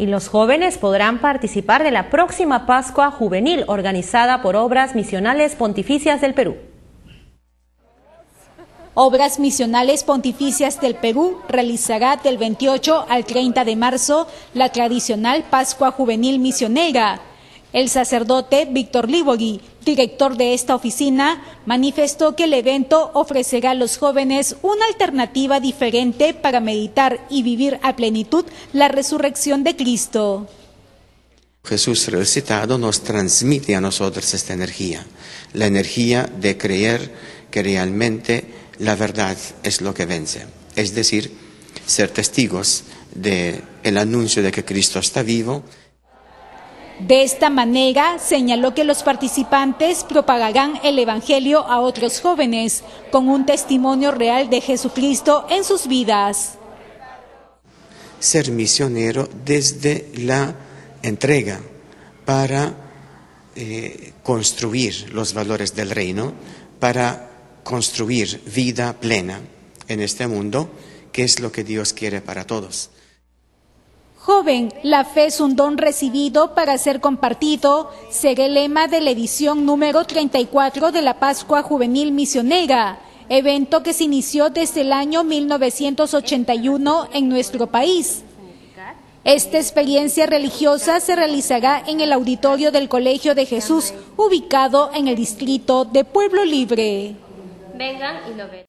y los jóvenes podrán participar de la próxima Pascua Juvenil organizada por Obras Misionales Pontificias del Perú. Obras Misionales Pontificias del Perú realizará del 28 al 30 de marzo la tradicional Pascua Juvenil Misionera. El sacerdote Víctor Libori, director de esta oficina, manifestó que el evento ofrecerá a los jóvenes una alternativa diferente para meditar y vivir a plenitud la resurrección de Cristo. Jesús resucitado nos transmite a nosotros esta energía, la energía de creer que realmente la verdad es lo que vence. Es decir, ser testigos del el anuncio de que Cristo está vivo. De esta manera, señaló que los participantes propagarán el Evangelio a otros jóvenes con un testimonio real de Jesucristo en sus vidas. Ser misionero desde la entrega para eh, construir los valores del reino, para construir vida plena en este mundo, que es lo que Dios quiere para todos. Joven, la fe es un don recibido para ser compartido, será el lema de la edición número 34 de la Pascua Juvenil Misionera, evento que se inició desde el año 1981 en nuestro país. Esta experiencia religiosa se realizará en el auditorio del Colegio de Jesús, ubicado en el distrito de Pueblo Libre. Vengan y lo ven.